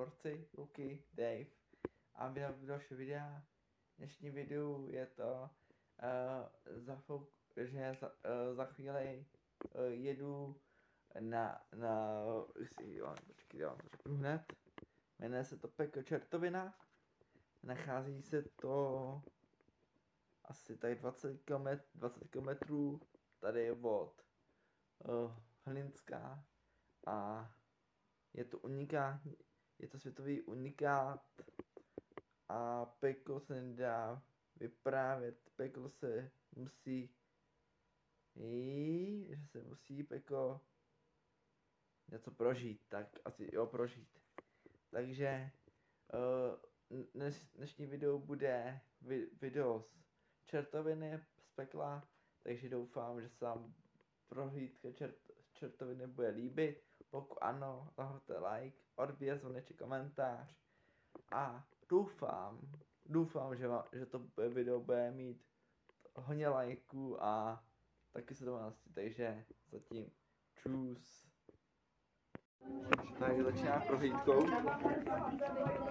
borci, Luky, Dave. A vydal další videa. Dnešní videu je to, uh, za, chvilku, že za, uh, za chvíli uh, jedu na, na, si, jo, počkej, já to řeknu hned. Jmenuje se to Peko Čertovina. Nachází se to asi tady 20 km, 20 km tady od uh, Hlinská a je to unikát, je to světový unikát a peklo se nedá vyprávět, peklo se musí že se musí peklo něco prožít, tak asi jo prožít. Takže uh, dnes, dnešní video bude vi, video z čertoviny z pekla, takže doufám, že se vám prohlídka čert, čertoviny bude líbit. Pokud ano, zahoďte like, odběr, zvoneček, komentář a doufám, doufám, že, vám, že to video bude mít hodně lajků a taky se to takže zatím čus. Tak začíná prohlídkou.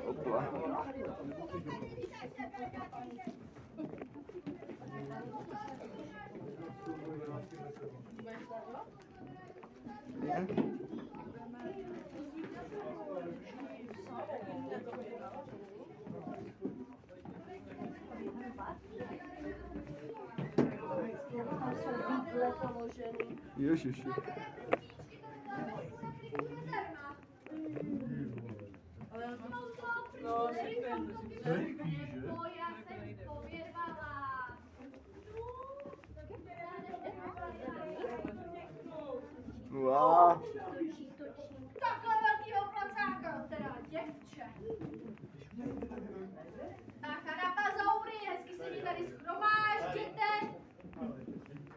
Opla. Yeah. Ježiši. No, super. Wow. Takhle velkýho placáka, teda děvče. Tak a rapazoury, hezky se mi tady schromážděte.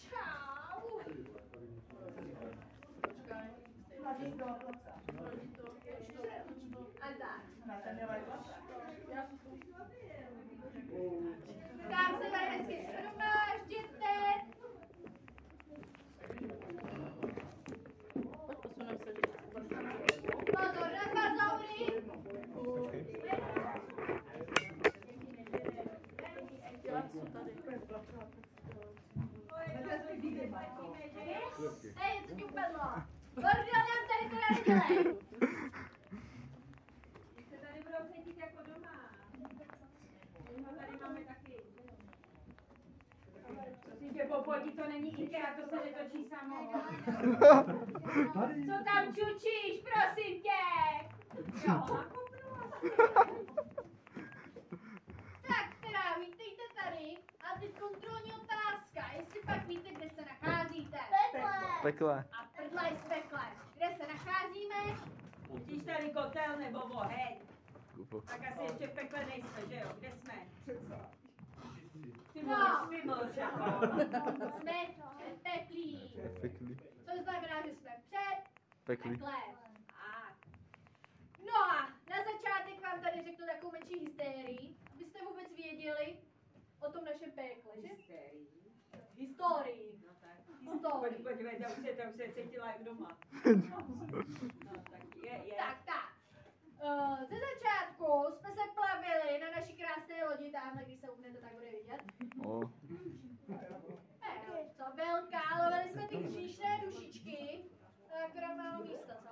Čau. A tak. Tak se tady hezky schromážděte. Pozor, rapazoury. Hej, co ti upadlo? Bordel nám tady teda nedělej. se tady budou cítit jako doma. My ho tady máme taky. Popojdi, to není IKEA, to se netočí samo. Co tam čučíš, prosím tě? Jo. Tak teda, vítejte tady. A teď kontrolní otázka. Jestli pak víte, kde se nacházíte. Pekle. A prdla je z pekle. Kde se nacházíme? Vidíš tady kotel nebo oheň? Tak asi ještě v pekle nejsme, že jo? Kde jsme? No. jako. Jsme peklí. Peklý. Což znamená, že jsme před. Tak. No a na začátek vám tady řeknu takovou menší hysterii, abyste vůbec věděli o tom našem pekle, že? Historii. No tak. Historii. Pojď, podívej, tam se, tam se cítila jak doma. No, tak je, je. Tak, tak. Uh, ze začátku jsme se plavili na naší krásné lodi, tamhle, když se upnete, tak bude vidět. O. Eh, co velká, lovili jsme ty křížné dušičky, akorát málo místa, co?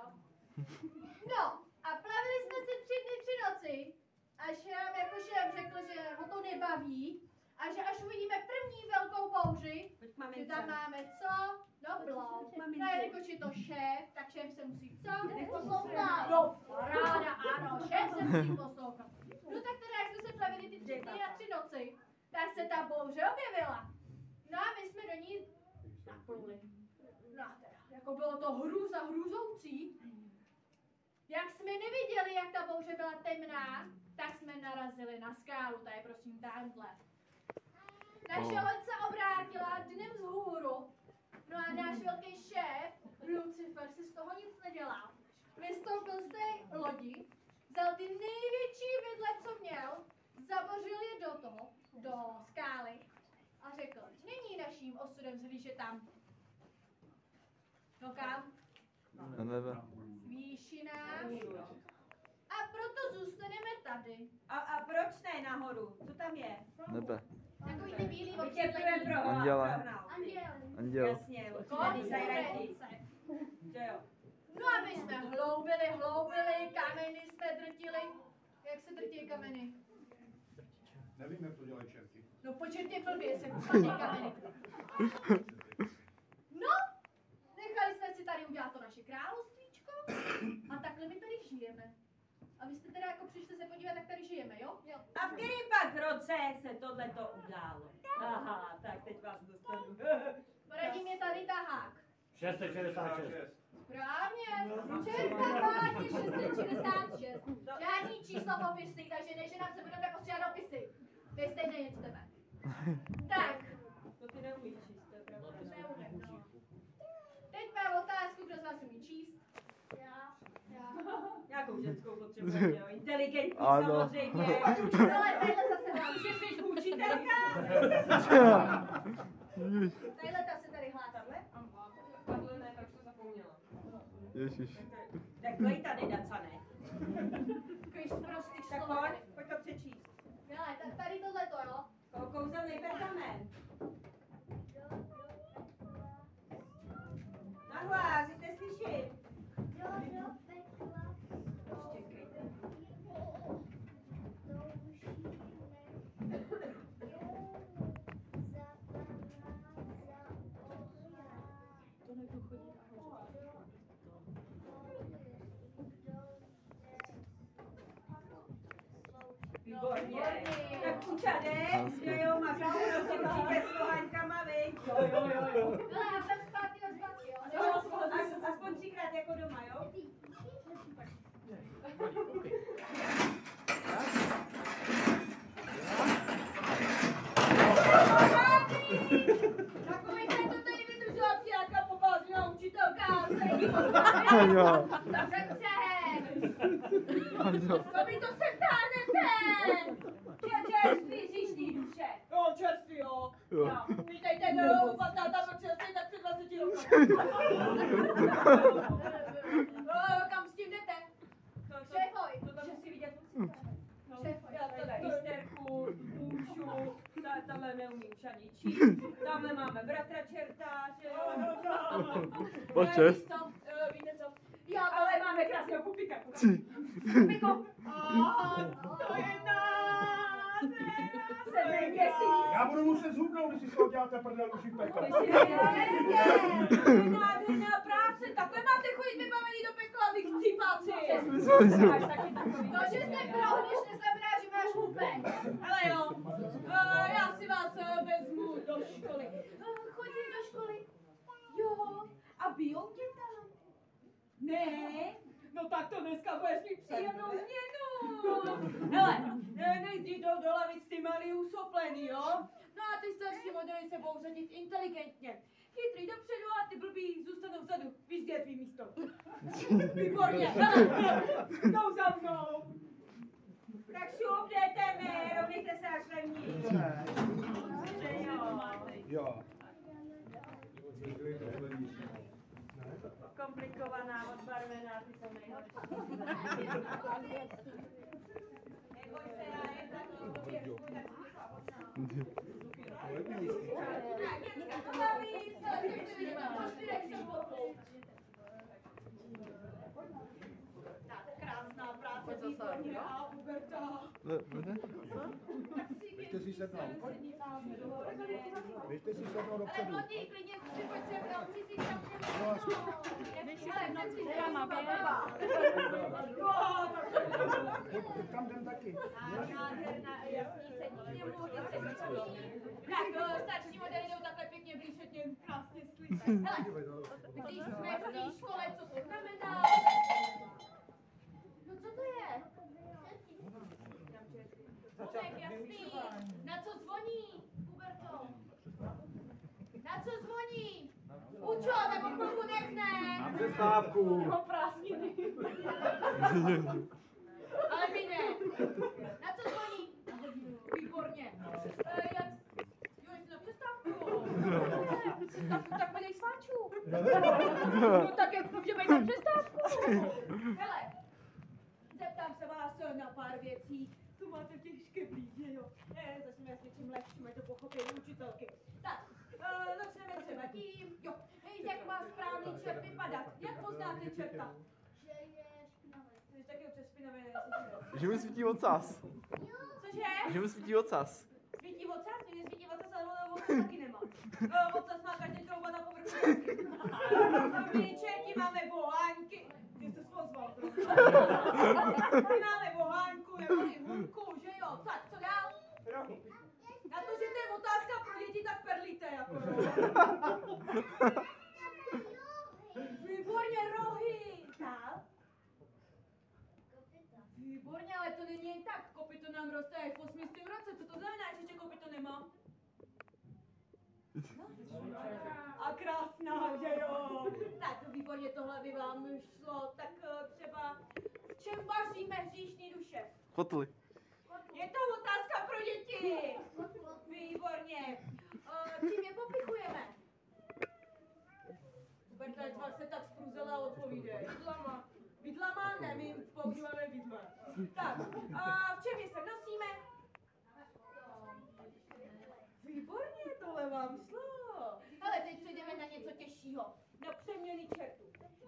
No, a plavili jsme se tři dny, tři noci, až nám jako šéf řekl, že ho to nebaví, a že až uvidíme první velkou bouři, že tam máme co? No blok. No jelikož je to šéf, tak šéf se musí co? Poslouchat. No, ráda, ano, šéf se musí poslouchat. No tak teda, jak jsme se plavili ty tři dny a tři noci, tak se ta bouře objevila. No a my jsme do ní napluli. No a teda, jako bylo to hrůza hrůzoucí. Jak jsme neviděli, jak ta bouře byla temná, tak jsme narazili na skálu, to je prosím tamhle. Naše Oh. loď se obrátila dnem vzhůru, no a náš velký šéf, Lucifer, si z toho nic nedělal. Vystoupil z té lodi, vzal ty největší vidle, co měl, zabořil je do toho, do skály a řekl, není naším osudem zhlížet tam. No kam? Na nebe. výšinách a proto zůstaneme tady. A, a proč ne nahoru? Co tam je? Nebe. Takový ty bílý očí. pro Anděla. Anděl. Anděl. Jasně, určitě. No a my jsme hloubili, hloubili, kameny jsme drtili. Jak se drtí kameny? Nevím, jak to dělají čerky. No početně blbě se kameny. No, nechali jsme si tady udělat to naše královstvíčko a takhle my tady žijeme. A vy jste teda jako přišli se podívat, jak tady žijeme, jo? Jo. A v kterým pak roce se tohle to událo? Aha, tak teď vás dostanu. Poradí mě tady tahák. 666. Správně. Čerka pátě 666. Žádný číslo popisný, takže než nám se budeme posílat dopisy. Vy stejně nečteme. Tak, To ty neumíš číst, to je pravda. neumím, no. Teď mám otázku, kdo z vás umí číst? Já. Já. Nějakou ženskou potřebujete, jo? Inteligentní Ano. samozřejmě. Tohle, tadyhle ta se hlásí. Že jsi učitelka? Tadyhle ta se tady hlásí. Takhle ne, tak to zapomněla. Ježiš. Tak to tady daca ne. Když z prostých Tak slov. pojď, pojď to přečíst. Hele, tak tady tohle to, jo? Koho kouzelný pergamen. Jste? Výborně. Tak učade, že jo, kohaňkama, viď? Jo, jo, jo, jo. Hele, a tam zpátky, tam zpátky, jo? Jo, as- aspoň třikrát jako doma, jo? Takový ten, to tady vydržela nějaká pobázná učitelka, tady Jo. Zavřete! Jo. Co vy to se táhnete? Čerství říšní duše. Jo, čerstvý, jo. Jo. Vítejte do patáta do čerstvý, tak před 20 roky. No, kam s tím jdete? Šéfoj. To tam musí vidět musíte. Šéfoj. Já to misterku, můžu, ta- tamhle neumím už ani číst. Tamhle máme bratra čerta, že jo. Co? Eh, Víte co? Já Ale máme krásného pupika. Piko. To je. Já budu muset zhubnout, když si z toho děláte prdel. To je nádherná práce. Takhle máte chodit vybavený do pekla, vy chcípáci. To, že se prohneš, neznamená, že máš pupek. Ale jo, eh, já si vás eh, vezmu do školy. Eh, Chodíš do školy? Jo. A bijou tam? Ne, no tak to dneska budeš mít příjemnou změnu. Hele, nejdřív do, do lavic ty malý usoplený, jo? No a ty starší modely se budou řadit inteligentně. Chytrý dopředu a ty blbý zůstanou vzadu. Víš, kde je tvý místo? Výborně, hele, jdou za mnou. Tak šup, jdete, rovnějte se až. Že jo. Jo. Komplikovaná, odbarvená, ty jsou nejhorší. Neboj se, já je tak to věřu, tak krásná práce, výborně, a Huberta. Běžte si sednout. Běžte si sednout dopředu. Lodí, klidně si pojď sem, tam si si tam No, Ale jsem si zdrama, běhá. Pojď, pojď tam jdem taky. Nádherná, jasný, sedí k němu, hodně se. Tak, eh, starší modely jdou takhle pěkně blíž, krásně slyšet. Hele, když jsme v té škole, co to znamená? No co to je? Tak jasný. Na co zvoní, Huberto? Na co zvoní? Učo, nebo chvilku nechne. Na přestávku. Jeho prázdniny. Ale my ne. Na co zvoní? Výborně. E, jak... Jo, jsi na přestávku. Tak, tak sváčů. No tak jak může být na přestávku. Hele, zeptám se vás eh, na pár věcí. Tu máte těžké blíže, jo. Ne, začneme s něčím lehčím, ať to pochopí učitelky. Tak, začneme třeba tím, jo, jak má správný čert vypadat. Jak poznáte čerta? Že je taky občas nejsi Že mi svítí ocas. Cože? Že mi svítí ocas. Svítí ocas? Mně nesvítí ocas, ale ono ocas taky nemá. Ocas má každý trouba na povrchu. My čerti máme boháňky. Ty jsi se ozval My máme boháňku, nebo i hunku, že jo? Tak, co dál? Na to, že to je otázka pro děti, tak perlíte, jako jo. Výborně, rohy. Tak. Výborně, ale to není jen tak. Kopyto nám roste až v 8. roce. Co to znamená, že ještě kopyto nemá? No. A krásná, že jo? Tak výborně, tohle by vám šlo. Tak eh, třeba v čem vaříme hříšní duše? Kotli. Je to otázka pro děti. Výborně. Eh, Čím je popichujeme? Berta, třeba se tak spruzela odpovídej. Vidlama. Vidlama? Ne, my používáme vidla. Tak, a v čem je se nosíme? Výborně, tohle vám šlo. Ale teď přejdeme na něco těžšího. Na přeměny čertů.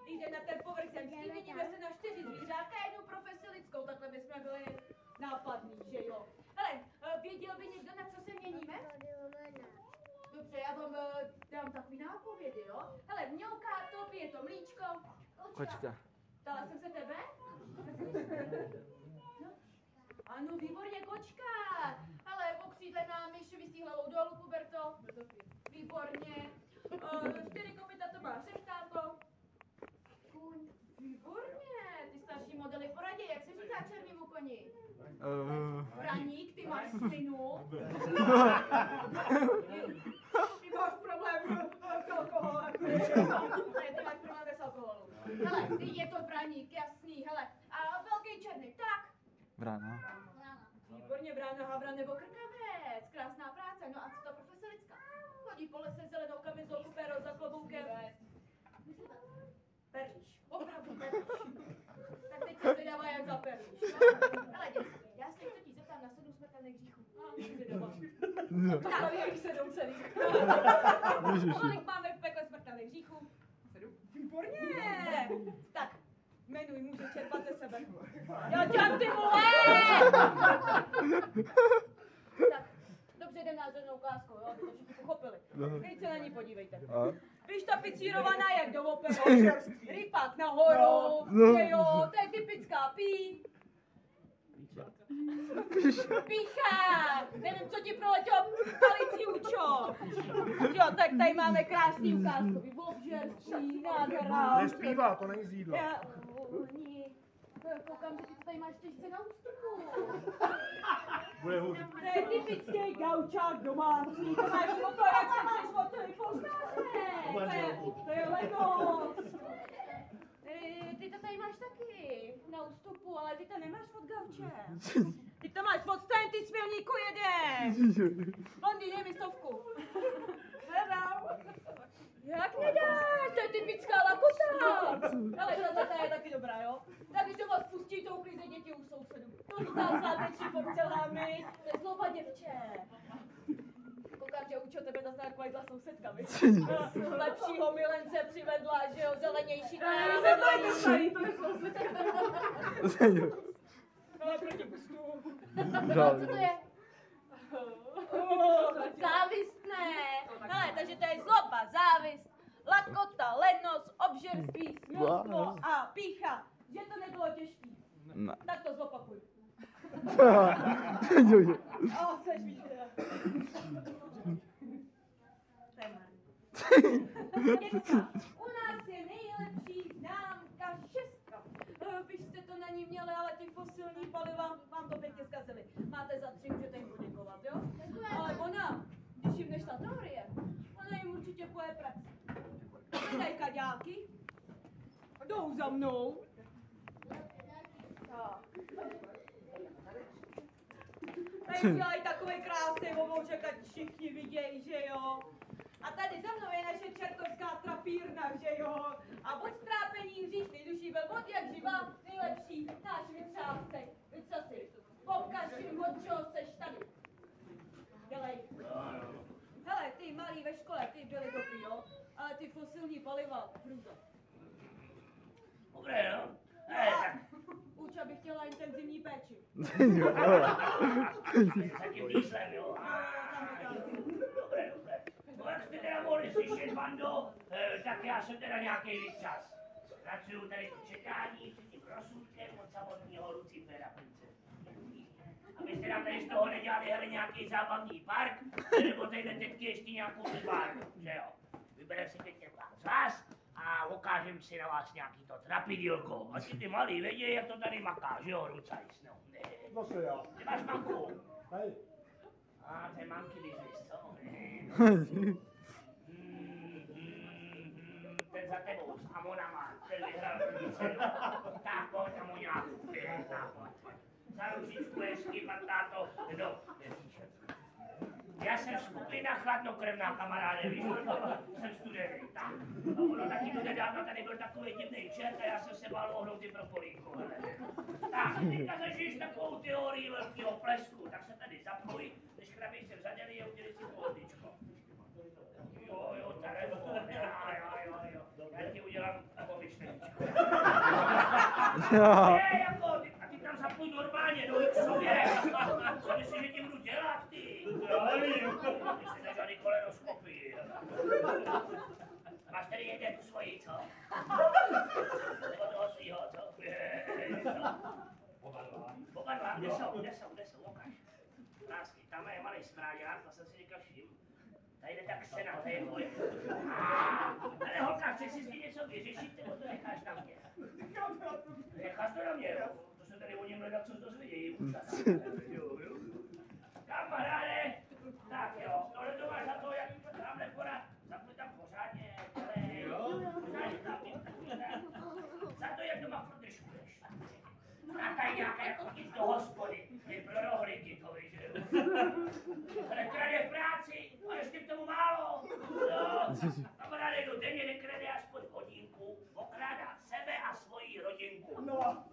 Jde na ten povrch zemský, vidíme se na čtyři zvířátka a jednu profesi lidskou, takhle bychom byli nápadní, že jo. Hele, eh, věděl by někdo, na co se měníme? Dobře, já vám eh, dám takový nápovědy, jo? Hele, mňouká to, pije to mlíčko. Kočka. Ptala jsem se tebe? No. Ano, výborně, kočka. Hele, okřídlená myš visí hlavou dolů, Huberto. Výborně. Uh, čtyři kopyta to má. Kůň. Výborně. Ty starší modely poradí, jak se říká černýmu koni? Uh, Raník, ty máš synu. Ty máš problém s alkoholem. Ne, ty máš problém bez alkoholu. Hele, ty je to vraník, jasný, hele. A velký černý pták. Vrana. Výborně, brána, havra nebo krkavec. Krásná práce. No a co ta profese lidská? Chodí po lese zelenou kamizolku, pero za kloboukem. Perlíš. Opravdu perlíš. Tak teď se vydává jak za perlíš. no? Hele, děcka, já se totiž zeptám na sedm smrtelných hříchů. A, vydávám. Tak, je jich sedm celých. Kolik máme v pekle smrtelných hříchů? Sedm. Výborně. Tak, jmenuj, můžeš čerpat ze sebe. Já dělám ty vole! tak, dobře, jdem na zelenou ukázku, jo, aby to všichni pochopili. Teď se na ní podívejte. Víš, tapicírovaná jak do opery, rypak nahoru, že jo, to je typická pí. Pícha! Nevím, co ti proletělo palicí učo. Jo, tak tady máme krásný ukázkový obžerství, nádhera. Nespívá, to není z jídla. Já, koukám, že ty to tady máš těžce na ústupu. Bude hůř. To je typický gaučák domácí, to máš o to, jak se chceš o to. To je, to je lenost. Ty, to tady máš taky na ústupu, ale ty to nemáš od gauče. Ty to máš od scén, ty svělníku jede. Blondý, dej mi stovku. Nedám. Jak nedáš? To je typická lakota. Ale ta je taky dobrá, jo? Tak když do vás pustí, to uklíze děti u sousedů. To vítá sváteční porcelány, to je zloba děvče. Učil tebe zase za sousedka, víš? Lepšího milence přivedla, že jo, zelenější. To je zelenější, to je sousedka. Ale proti pustu. Co to je? Závistné. Hele, takže to je zloba, závist, lakota, lenost, obžerství, smilstvo a pícha. Že to nebylo těžký. Ne. Tak to zopakuj. A seš teda. To je marný. Děcka, u nás je nejlepší známka šestka. Eh, Vy jste to na ní měli, ale ty fosilní paliva vám to pěkně zkazili. Máte za tři, můžete jim poděkovat, jo? Ale ona, když jim nešla teorie, ona jim určitě poje praxi. Hledají kaďáky, jdou za mnou. Tak. Tady udělají takový krásný obouček, ať všichni vidějí, že jo. A tady za mnou je naše čertovská trapírna, že jo? A od strápení hřích nejduší byl od jak živa, nejlepší náš vytřásek. Víš co si? Pokažím, od čeho seš tady. Dělej. Hele, ty malý ve škole, ty byli dobrý, jo? Ale ty fosilní paliva, hrůza. Dobré, no. Hej, tak Uča bych chtěla intenzivní péči. zatím výslem, jo. Dobré, dobré. No jak slyšet, bando, eh, tak já jsem teda nějaký čas. Pracuju tady tu čekání před tím rozsudkem od samotného Lucifera. Abyste nám tady z toho nedělali hele, nějaký zábavní park, nebo tadyhle tetky ještě nějakou vyvárnu, že jo. Vybereme si pěkně pár z vás a ukážem si na vás nějaký to trapidilko. A si ty malí vědí, jak to tady maká, že jo, rucajs, no. Zase já. Ty máš manku? Hej. A to je monkey business, co? Mm, mm, mm, Ten za tebou s Amonama, ten vyhrál první cenu. Tak pojď Amoňáku, tak pojď. Za ručičku hezky, táto, no. Já jsem skupina chladnokrevná, kamaráde, víš, jsem studený, tak. A ono taky tu nedávno tady byl takový divný čert a já jsem se bál ohnout i pro polínku, hele. Tak, teďka zažiješ takovou teorii velkého plesku, tak se tady zapoj, než krabičce vzadeli a udělej si pohodličko. Jo, jo, jo, jo, jo, jo. Já ti udělám pomyšleničku. Ne, jako, a ty tam zapojí normálně, no, k sobě. Co myslíš, že ti budu dělat, ty? Já nevím. Ty jsi na žádný kolenoskopii. Máš tady jeden tu svoji, co? Nebo toho svýho, co? Oba dva. Oba dva, kde jsou, kde jsou, kde jsou, ukaž. Lásky, tam je malý smráďák, to jsem si. Tady tak scéna, to je můj. Ale holka, chceš si tím něco vyřešit, nebo to necháš na mě? Necháš to na mě, jo? To se tady o něm hledat, co to zvědějí. Jo, jo. Kamaráde, tak jo, tohle to máš za to, jak tamhle porad, zapůj tam pořádně, ale pořádně tam, za to, jak doma furt držkuješ. A tady nějaké chodit do hospody, je pro rohlíky to víš, jo. Ale krade v práci, a ještě k tomu málo. Jo, kamaráde, kdo denně nekrade aspoň hodinku, okrádá sebe a svoji rodinku. No.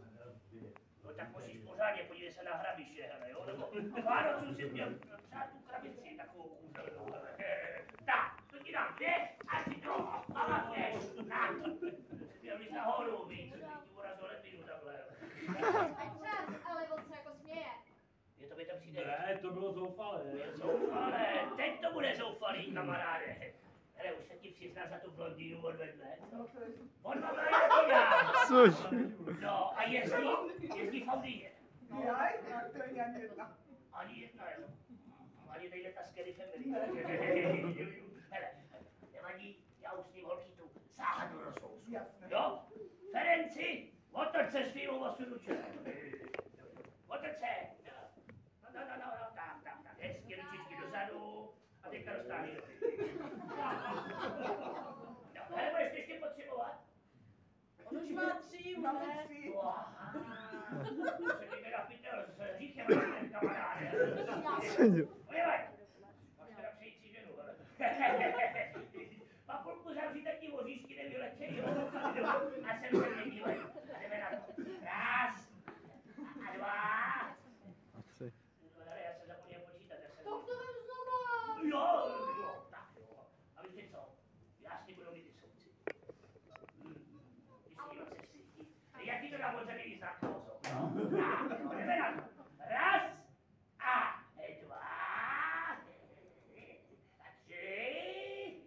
No tak musíš pořádně, podívej se na hrabiše, hele, jo, nebo Vánoců si měl přát tu krabici takovou kůzelnou, hele. Tak, to ti dám dvě a si to pamatuješ, tak. Měl bys nahoru víc, bych ti urazil lepinu takhle. A čas, ale on se jako směje. Je to by to přijde. Ne, to bylo zoufalé. Je zoufalé, teď to bude zoufalý, kamaráde. Hele, už se ti přizná za tu blondýnu odvedle. On má taky já. Což? No, a jezdí, jezdí v to jen jedna. Ani jedna, jo. Ani tady ta scary family. Hele, nevadí, já už s ním holky tu záhadu rozsouzu. Jasné. Jo? Ferenci, otoč se svým osudu Otoč se. No, no, no, no, no, tak, tak, tak, hezky ručičky dozadu a teďka ruky. No, hele, budeš to ještě potřebovat? On už má tři, Máme tři. To se mi teda pytel s říchem, kamaráde. Podívej, máš teda přejít si ženu, ale. Papulku zavřít taky voříšky nevylečej, jo? A sem se nedívej. A jdeme na to. Raz. A dva. A tři. No, hele, já jsem zapomněl počítat, já jsem... To to vem znova. Jo, jo, tak jo. A víte co? Já s tím budu mít ty soudci. Hm, Ty s tím se svítí. Jak ti to dám od zemí znak toho jsou? Tak, jo, jdeme na to. Raz a dva a tři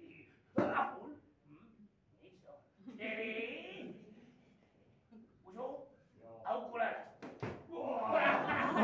a půl. Hm, nic to. Čtyři. Můžu? A ukulele. Oh, oh. Ty to bych ti nemohl udělat, a ty mě jsi taky sameček. Ty bys měl jít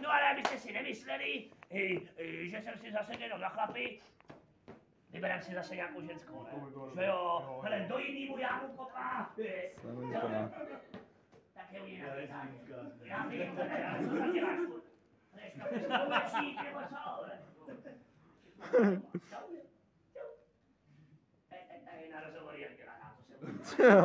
No ale abyste si nemysleli, že jsem si zase jenom na chlapy, Vyberem si zase nějakou ženskou, ne? Že jo, hele, do jinýmu jámu kopá. Tak je u ní nabíhá. Já vím, co tam děláš? Jdeš nebo co? Teď tady na rozhovory jak dělá, já to jsem... Jo,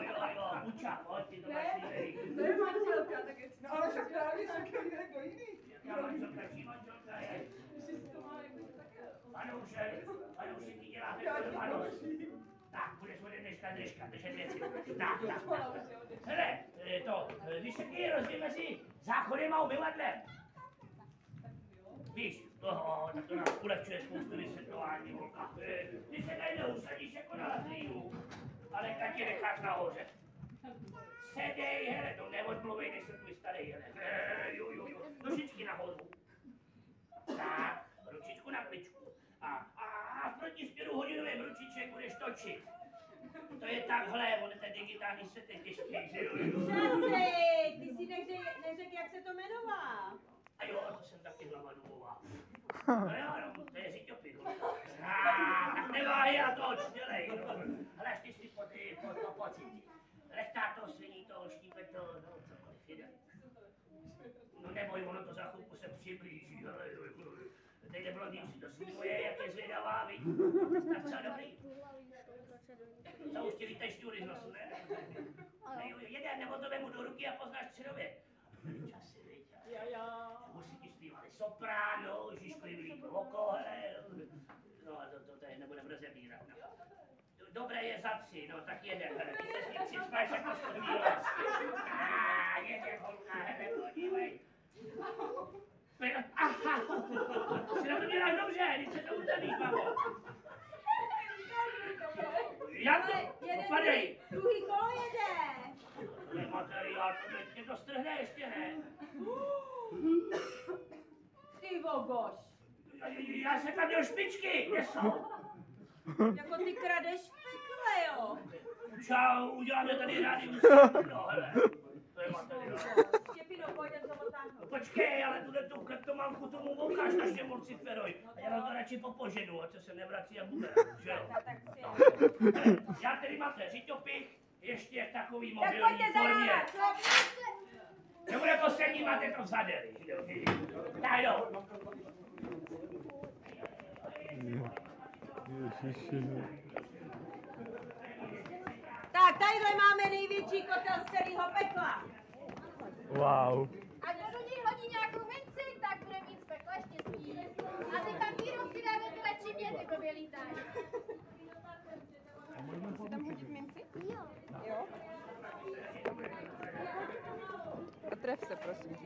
jo, jo, Buča, pojď, ty to máš líbej. To je manželka, tak je No ale však právě řekl někdo Jaká manželka, čí manželka je? Panoušek, panoušek, ty děláte to ti panoušek. Tak, budeš ode dneška držka, držet věci. Tak, tak, tak. Hele, eh, to, eh, víš, jaký je rozdíl mezi záchodem a umyvadlem? Víš, toho, tak to nám ulehčuje spoustu vysvětlování, holka. Eh, Ty se tady neusadíš jako na latrínu, ale Katě necháš nahoře. Sedej, hele, to neodmluvej, než jsem tvůj starý, hele. Eh, Jo, jo, jo, nožičky nahoru. Tak, ručičku na pličku. A, a, a v protisměru hodinovým ručiček budeš točit. To je takhle, on ten digitální svět je těžký, že jo? Ty si neřek, neřek, jak se to jmenová. A jo, to jsem taky hlava dubová. No jo, no, to je řiťopy. Ah, tak neváhy a toč, dělej. No. Ale až ty si po ty, po to pocity. Lechtá to, sviní to, štípe to, no cokoliv jde. Neboj, ono to za chvilku se přiblíží, ale. Teď nebylo nic, to slibuje, jak je zvědavá, víš? Tak co, dobrý? Co už ti ne? Ne, jeden, nebo to vemu do ruky a poznáš středově. Časy, viď? Jo. Musí ti zpívali soprano, Žižkovi vlípl oko, hele. No a to, to tady nebudeme rozebírat. No. Dobré je za tři, no tak jeden, hele, ty se s ním jako. A jeden holka, hele, podívej. Aha, si na to děláš dobře, když se to utaví, babo. Jak Ale to? Opadej. druhý, kolo jede. Materiál, to mě- mě to strhne ještě, ne? Ty vogoš. Já jsem tam měl špičky, kde jsou? Jako ty kradeš v pekle, jo. Čau, uděláme tady rádi No, hele, to je materiál. Štěpino, pojďte to No, otáhnout. počkej, ale tuhle tu kleptomanku tomu ukáž na štěm Luciferoj. A já vám to radši popoženu, ať se sem nevrací a bude, že jo? Já tedy máte řiťopich, ještě takový Tak mobilní pojďte formě. Nebude poslední, máte to v zadeli. že jo? Tak jo. Tak, tadyhle máme největší kotel z celého pekla. Wow. A kdo do něj hodí nějakou minci, tak bude mít z pekla štěstí. A ty papírovky dáme ty lepší mě, ty blbě lítají. A tref se, prosím.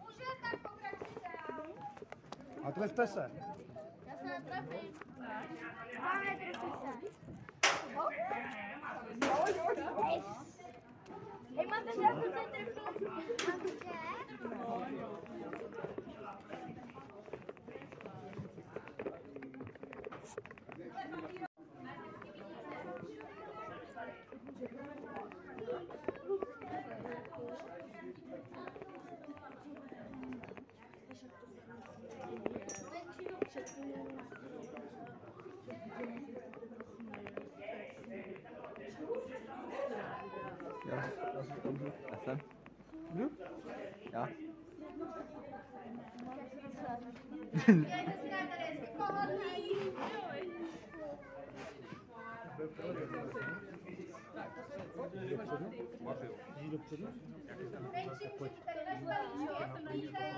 Může tak pokračovat dál. A trefte se. Já se netrefím. Máme trefit se. Hej, máte že já jsem se trefil. Jo, já jsem tam jdu. Já jsem. Jdu? Já. Dělejte si nám tady hezky pohodlí. Menší můžete tady na špalíčko, vidíte,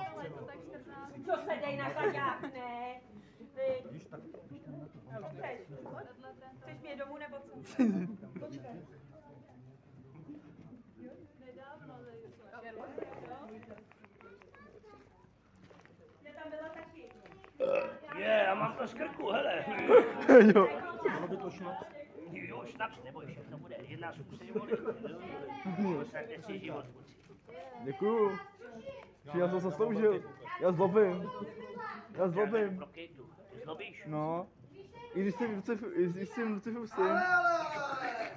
Co se dej na kaďák, ne? Ty. Co chceš? Chceš mě Je, já mám to z krku, hele. jo. Jo, šnaps, neboj, všechno bude. Jedna si život, kluci. Děkuju. Že já jsem zasloužil. Já zlobím. Já zlobím. Pro Kejtu. Zlobíš? No. I když jsem lucifer, i když jsem lucifer syn. Ale, ale, ale!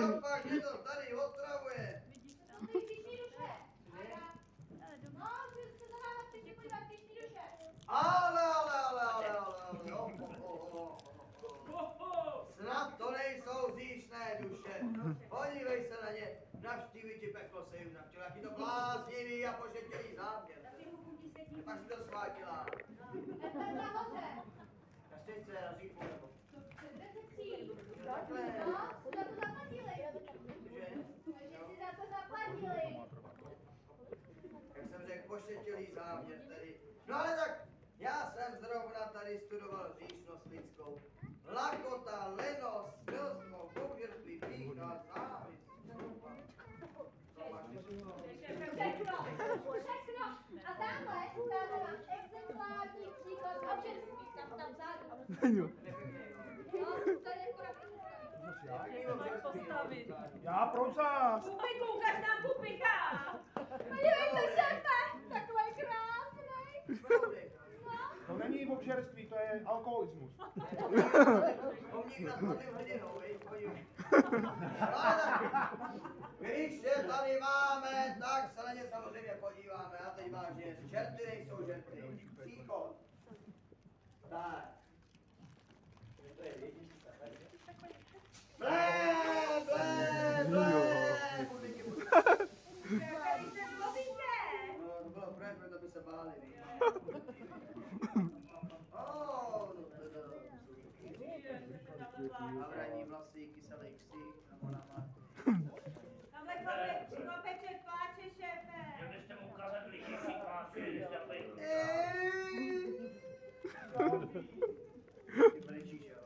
Naopak, je to tady, otravuje! Vidíš to? Pěkný duše! No, můžu se zahávat, teď je podívat, pěkný duše! Ale, ale, ale, ale, ale, ale, jo, ho, ho, ho, Snad to nejsou říšné duše. Podívej se na ně, navštíví ti peklo se jim navštíví, jaký to bláznivý a pošetělý záměr. Tak si to svátila. Tak to je na hoře. Kaštějce, řík Takhle. No, jsme to zaplatili. Takže si za to zaplatili. Jak jsem řekl, pošetilý záměr tedy. No ale tak, já jsem zrovna tady studoval říšnost lidskou. Lakota, lenost, milstvo, bouřerství, pícha, závist. Co máš ještě? Všechno. Všechno. A tamhle, tamhle máš exemplární příklad občanství. Tam, tam vzadu. Jo. Jo, to je postavit. Já proč zás? Pupiku, ukaž nám pupika! Podívejte, šéfe, takový krásný. To není obžerství, to je alkoholismus. Když je tady máme, tak se na ně samozřejmě podíváme. A teď vážně, čerty nejsou žerty. Příchod. Tak. To je vidíš, tady. Blé, blé, blé. Budíky, budíky. Tady se báli. Havraní vlasy, kyselý ksík. Tamhle chlapeček pláče, šéfe! Měl byste mu ukázat lidější kváče, když takový Ty brečíš, jo?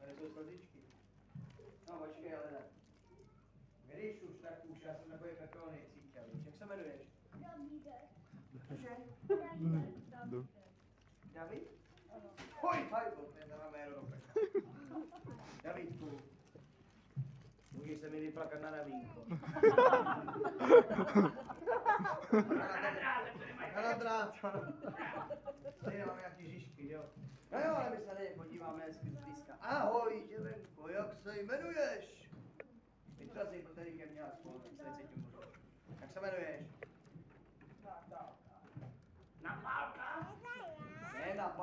Tady jsou slzičky. No, počkej, ale ne. Když už, tak už, já jsem takový pekelný cítil. Jak se jmenuješ? Cože? David? Hoj, to je teda jméno. Davidku, můžeš se mi vyplakat na navínko. Na nadrát, ano. Tady mám nějaký žižky, jo. No jo, ale my se na ně podíváme hezky zblízka. Ahoj, děvenko, jak se jmenuješ? Vytrazí, protože ke mně aspoň, se cítím. Jak se jmenuješ?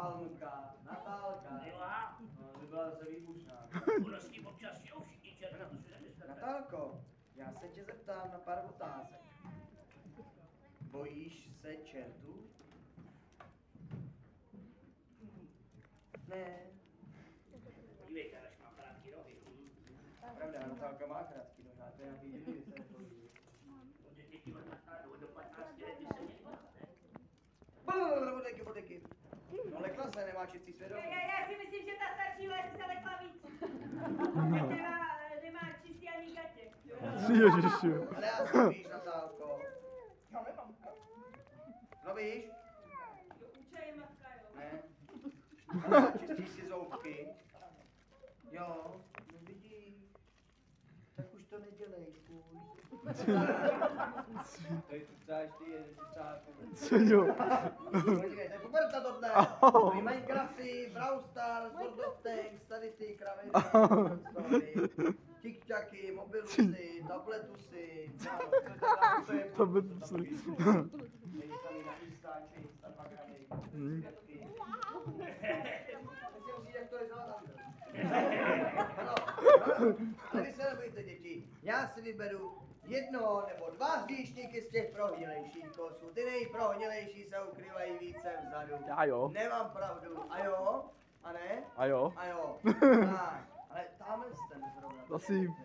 Ne Napalmka, Natálka. Milá? No, to byla zase výbušná. Ono s tím občas jsou všichni to si nemyslete. Natálko, já se tě zeptám na pár otázek. Bojíš se čertu? Ne, Dívejte, až mám krátký rohy. hm. pravda, Natálka má krátký nohy, ale to je nějaký divný, se nebojí. Od dětí od 15 do 15 let by se měli bát, ne? Blablabla, Bodeky, bodeky. No čistý svědomí. Já, já, si myslím, že ta starší les se lekla víc. Nemá, nemá čistý ani gatě. Ježiši. Ale já si víš, Natálko. Já nemám No víš? Učej matka, jo. Ne. Čistíš si zoubky. Jo, no vidíš. Tak už to nedělej, fuj. To je tu cáš, ty je, ty cáku. Co jo? Podívej, to je puberta tohle. Ahoj. Ty Minecrafty, Brawl Stars, World of Tanks, tady ty kraviny, tikťaky, mobilusy, tabletusy, to je Tabletusy. Ale vy se nebojte, děti. Já si vyberu jedno nebo dva hříšníky z těch prohnilejších kosů. Ty nejprohnilejší se ukrývají více vzadu. Já jo. Nemám pravdu. A jo? A ne? A jo. A jo. Tak. Ale tamhle ten zrovna. Prosím.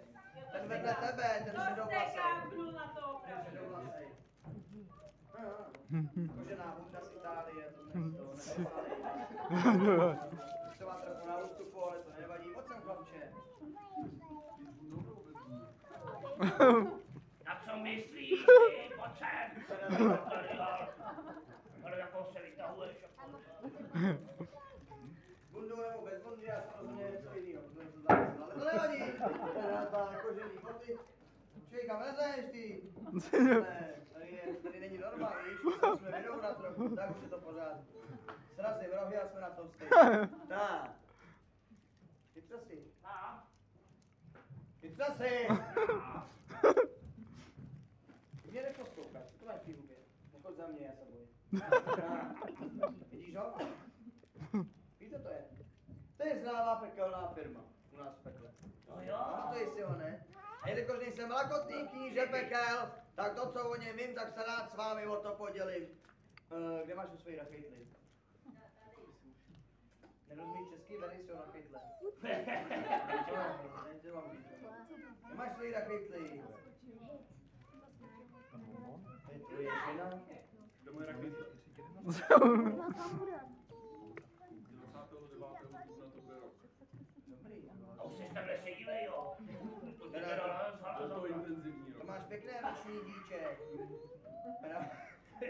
Ten vedle tebe, ten To jste šedovlasej. kápnul na to Ten opravdu. šedovlasej. No, Kožená bunda z Itálie, to. Už to má trochu na ústupu, ale to nevadí. Moc jsem chlapče. Na co myslíš, ty, pojď sem. Ale jakou se vytahuješ. Bundu nebo bez bundy, já samozřejmě něco jiného, to je to závislé, ale to nevadí. Teda kožený boty. Čej, kam lezeš ty? Ne, tady, je, tady není norma, víš, jsme vidou na trochu, tak už je to pořád. Srazí v rohy a jsme na tom stejně. Tak. Chytra si. A? Chytra si! Ty mě neposloucháš, co to máš v hubě? Nechoď za mě, já se bojím. Vidíš ho? Víš, co to je? To je známá pekelná firma u nás v pekle. No jo. Pamatuješ si ho, ne? A jelikož nejsem lakotný kníže pekel, tak to, co o něm vím, tak se rád s vámi o to podělím. Uh, kde máš tu svoji rakejtli? Nerozumíš český, tady si ho rakejtle. Kde máš svoji rakejtli? To je tvoje žena? Kdo moje rakety? Dobrý. A už jsi takhle sedivej, jo. To Teda- intenzivní, máš pěkné ruční díček. Teda,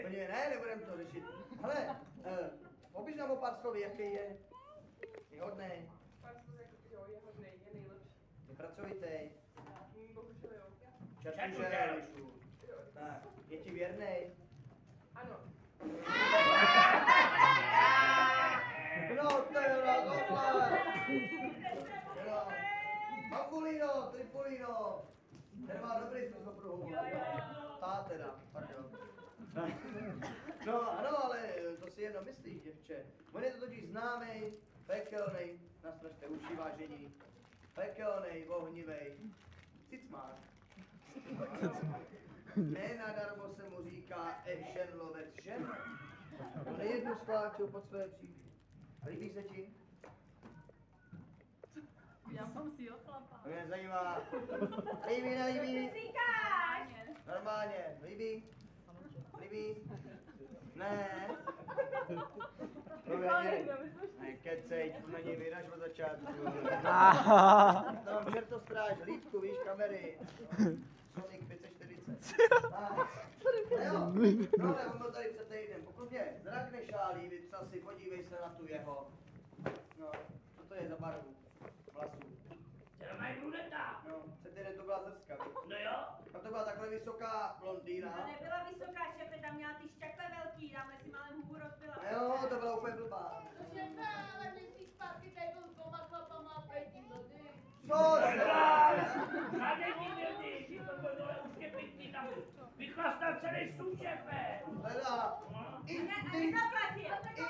Podívej, ne, nebudem to řešit. Hele, uh, popiš nám o pár slovy, jaký je. Je hodnej, Jo, je hodnej, je nejlepší. je pracovitý, Mm, Bohužel jo. častužel, tak, je ti věrnej. No, Bambulino, Tripolino. Ten má dobrý smysl pro humor. Ta teda, pardon. No ano, ale to si jenom myslíš, děvče. On je to totiž známý, pekelnej, nastražte uši vážení, pekelnej, ohnivej, cicmár. Ne nadarmo se mu říká Evšen lovec žen. On nejednu skláčil pod své příky. Líbí se ti? Já mám si ochlapa. To mě zajímá. Líbí, nelíbí? Říkáš! Normálně. Líbí? Líbí? Ne. To věděli. Ne, kecej, tu na něj vyraž od začátku. Tam čertostráž, hlídku, víš, kamery. Sonic 540. A, jo, no ale on byl tady před týdnem. Pokud mě zrakne šálí, vytřa si, podívej se na tu jeho. No, co to je za barvu? Vlasů. Teda mají bruneta. No, před týden to byla zrska? No jo. A to byla takhle vysoká To blondýna. nebyla vysoká šefe, tam měla ty šťakle velký, tamhle si malém hubu rozbila. A jo, to byla úplně blbá. Šefe, ale měsíc zpátky tady byl s dvoma chlapama a pěti mladý. Cože? Žádný že to bylo dole už je pěkný tam. Vychlastal celý šéfe. Teda, i ty, jo?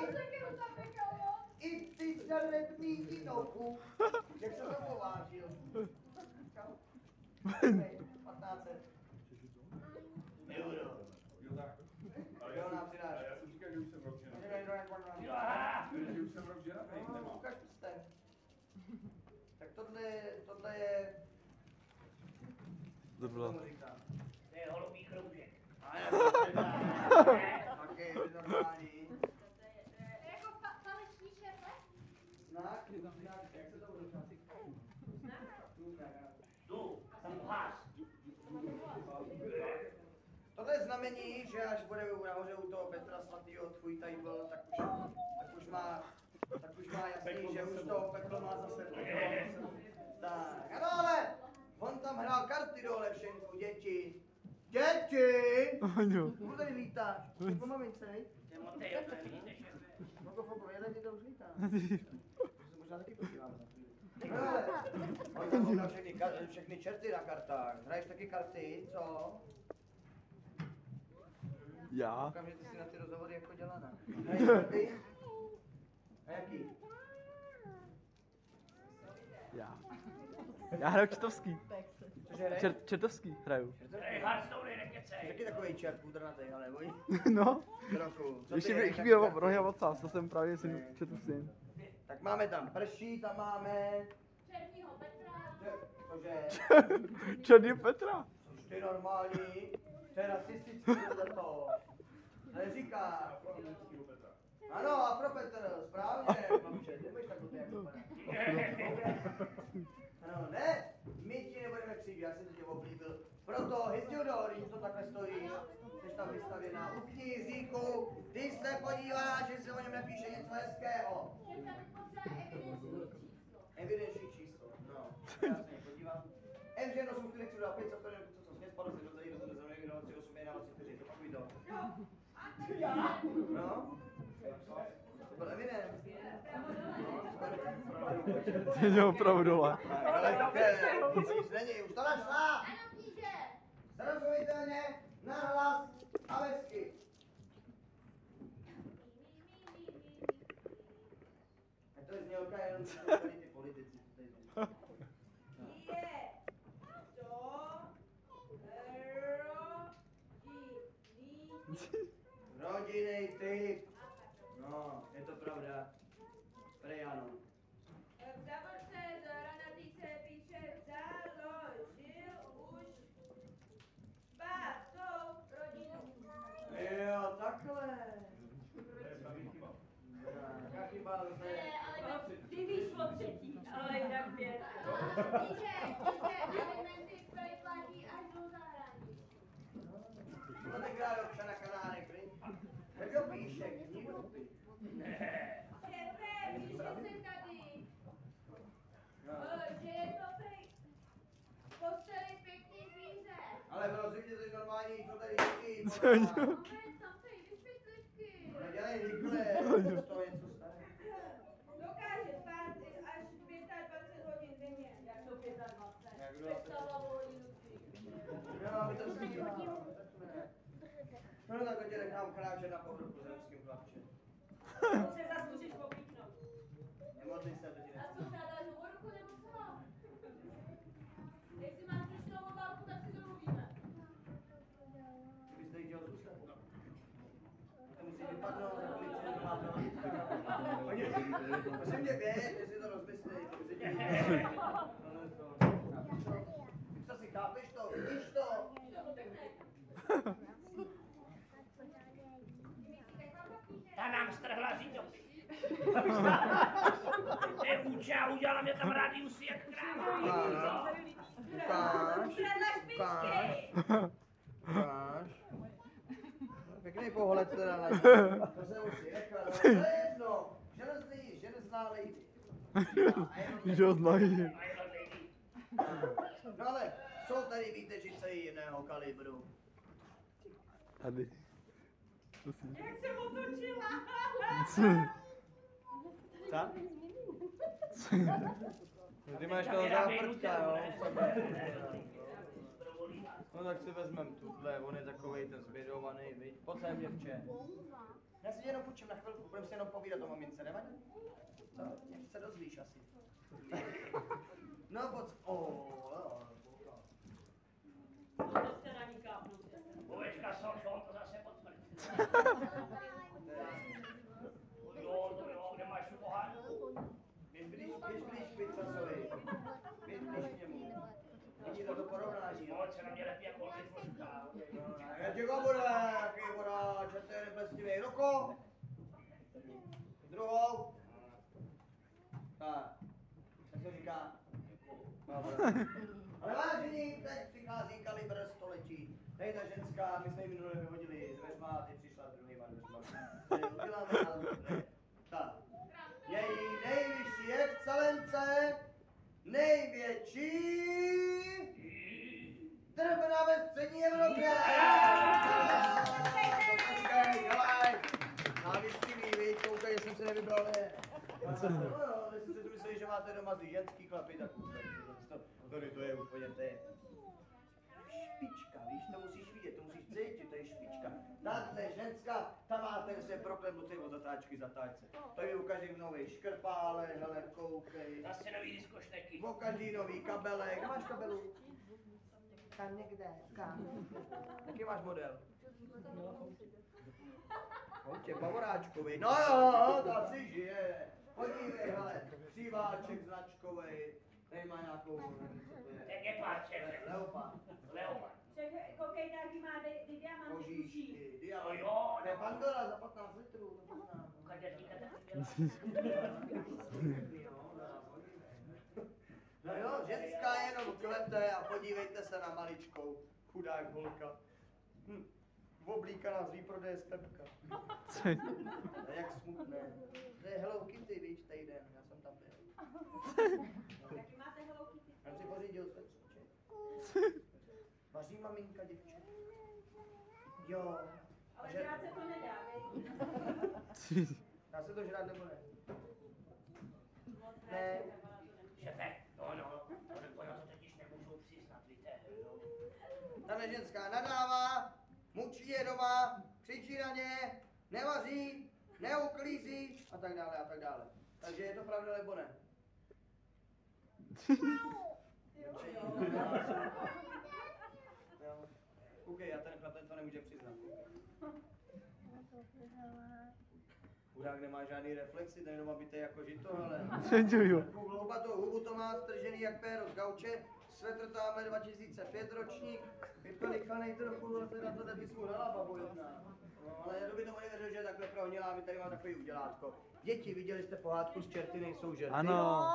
i ty zarebný dinoku. Jak se to povážil? Čau. 15. Euro. Jo, tak. Ale Jo, já nám jsem, přidáš. ale já jsem říkal, že už jsem rok ženatý. Jo. Že už jsem rok ženatý, No, nemám. ukaž prstem. Tak tohle je, tohle je, To co bylo. Tohle je znamení, že až bude nahoře u toho Petra svatýho tvůj tady byl, tak už, tak už má, tak už má jasný, že už to peklo má za sebou. Tak, ano ale, on tam hrál karty do Levšenku, děti. Děti! Tady lítáš? Jsi po mamince, viď? To je to nevidíte, šéfe. Foko, foko, jeden ti to už lítá. To možná taky podívám za chvíli. No ale, on tam měl všechny, všechny čerty na kartách. Hraješ taky karty, co? Já? Koukám, že ty si na ty rozhovory jako dělaná. Hraješ karty? A jaký? Já. Já hraju četovský. Čert, četovský hraju. Hej, Hearthstone, nekecej. Taky takový čert pudrnatý, ale boj. No. Trochu. Ještě mi chvíli taky rohy a ocas, to jsem právě si četl syn. Tak máme tam prší, tam máme... Černýho Petra. Že- Cože? Černý Petra. Což ty normální? To je rasistický to. Neříká. Ano, Afropetr, správně, babče, ty budeš tak jak to Ano, ne, křivit, já jsem tě oblíbil. Proto hyzdil do hory, to takhle stojíš, jsi tam vystavěná. Upni Jiříku, když se podíváš, že se o něm napíše něco hezkého. Šefe, potřeba evidenční číslo. No, já se podívám. Evžen 8 4 dal 5 co co směs, se do zadí, do zadu, do zadu, do 3, 8, 1, 24, zopakuj to. No, to Teď je opravdu dole. Nic není, už to našla! Srozumitelně, nahlas a vesky. To je znělka jenom ty politici. Je rodinný typ. No, je to pravda. Prej ano. Zahraničí. To tenkrát občan na Kanárech, viď? Kdo píše knihu? Šéfe, píše se tady, No. že je to prej posteli pěkný zvíře. Ale prosím tě, jsi normální, co tady děti? Co je? Moment, tam prej vysvětlivky. Nedělej rychle, to z toho něco stane. Dokáže spát až 25 hodin denně. Jak to 25? Jak kdo? Představa o hodinu Jo, aby to stihla. No tak to tě nechám kráčet na povrchu zemským chlapče. To se zasloužíš popíknout. Nemodli se, to ti A co žádáš o ruku nebo co? Jestli máš přišnou válku, tak si domluvíme. Ty bys tady chtěl zůstat? To musí vypadnout, za kolik si to máte Oni, prosím tě, běž, jestli to rozmyslí. Musí tě Víš to si chápeš to, vidíš to? Ta nám strhla řídopy. Neuča, udělala mě tam radiusy jak kráva. Ukáž, špičky! ukáž. Pěkný pohled teda na. To se musí nechat, ale jedno. Železný, železná lady. Že ho znají. A jenom lady. No ale jsou tady výtečice jiného kalibru. Tady. Jak jsem otočila! Co? Ty máš toho záprtka, jo? No tak si vezmem tuhle, on je takovej ten zbědovaný, viď? Pojď sem, děvče. Já si jenom půjčím na chvilku, budeme si jenom povídat o mamince, nevadí? Co? Něco se dozvíš asi. No pojď, o, jo. To jste na kápnut. Ovečka Solšon to zase potvrdí. Jo, to jo, kde máš tu pohádku? Běž blíž, běž blíž k Vitvasovi. Běž blíž k němu. Vidí to do porovnání, jo? Moc se na mě lepí jako litvoška. Já ti go bude, jaký vodáč, a to je neplestivý. Roko! Druhou. Tak. Jak se říká? Dobré. Ale vážení, teď přichází kalibr století. Tady ta ženská, my jsme ji minule vyhodili dveřma a teď přišla druhýma dveřma. Uděláme na Tak. Její nejvyšší excelence, největší drbna ve střední Evropě! Koukej, jsem se nevybral, ne? No jo, jestli si myslíš, že máte doma ty ženský chlapy, tak to, tady to je úplně, to je špička, víš, to musíš vidět, to musíš cítit, to je špička. Tahle ženská, ta má ten se proklenutý od zatáčky zatáčce. To je u každý nový škrpále, hele, koukej. Zase nový diskošteky. O každý nový kabelek. Máš kabelu? Tam někde, kam? Jaký máš model? Hoďte, bavoráčkový. No jo, to asi žije. Podívej, hele, kříváček značkovej. Tady má nějakou, nevím, co to To je gepard, šéfe. Leopard. Leopard. Však koukejte, jaký má di- di- diamantní uší. Kožíšky, No diamant. jo, To je Pandora za 15 litrů, kadeřníka. No jo, ženská jenom klete a podívejte se na maličkou. Chudák holka. Hm. Oblíkaná z výprodeje z Pepka. Co je? To je jak smutné. To je Hello Kitty, víš, týden, já jsem tam byl. Jaký máte Hello Kitty? Já jsem si pořídil svetříček. Maminka, děvče. Jo. Ale Že- se to nedá. Dá se to žrát nebo ne? Ne. ne. Šéfe, no no, ono to totiž nemůžou přiznat, víte. no. Tahle ženská nadává, mučí je doma, křičí na ně, nevaří, neuklízí a tak dále a tak dále. Takže je to pravda nebo ne? Jo. Koukej, a ten chlapec to nemůže přiznat. Chudák nemá žádný reflexy, ten jenom abitej jako žito, ale... Takovou hloubatou hubu to má stržený jak péro z gauče, svetr táme 2005 ročník, vypelichanej trochu, ale teda to taky svůj babu jedna. No, ale já by tomu nevěřil, že takhle prohnilá, my tady má takový udělátko. Děti, viděli jste pohádku z čerty nejsou žerty? Ano.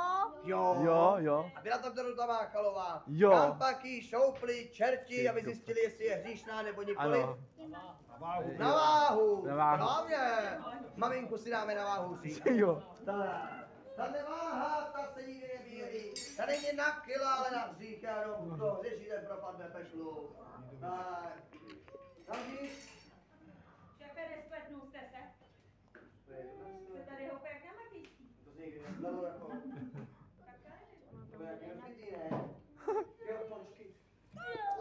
Jo. Jo, jo. A byla tam Dorota Váchalová. Jo. Kampaky, šouply, čerti, aby zjistili, jestli je hříšná nebo nikoliv. Ano. Na váhu. Na váhu. Na váhu. Hlavně. Maminku si dáme na váhu si. Jo. Ta, ta neváha, ta se nikdy nebílí. Ta není na kilo, ale na hřích, já jenom to řeší, ten propadne pešlu. Tak. Další. Šefe, nespletnul jste se? Jste tady houpe jak na. To se nikdy nestalo, jako. To bude nějaký rozbitý, ne? Jo, počkej.